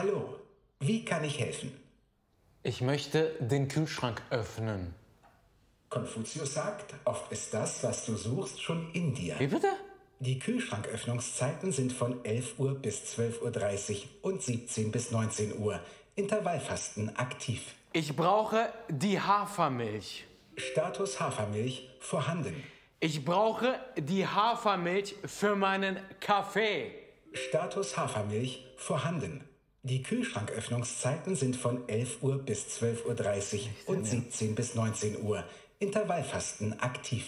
Hallo, wie kann ich helfen? Ich möchte den Kühlschrank öffnen. Konfuzius sagt, oft ist das, was du suchst, schon in dir. Wie bitte? Die Kühlschranköffnungszeiten sind von 11 Uhr bis 12.30 Uhr und 17 bis 19 Uhr. Intervallfasten aktiv. Ich brauche die Hafermilch. Status Hafermilch vorhanden. Ich brauche die Hafermilch für meinen Kaffee. Status Hafermilch vorhanden. Die Kühlschranköffnungszeiten sind von 11 Uhr bis 12.30 Uhr und 17 bis 19 Uhr. Intervallfasten aktiv.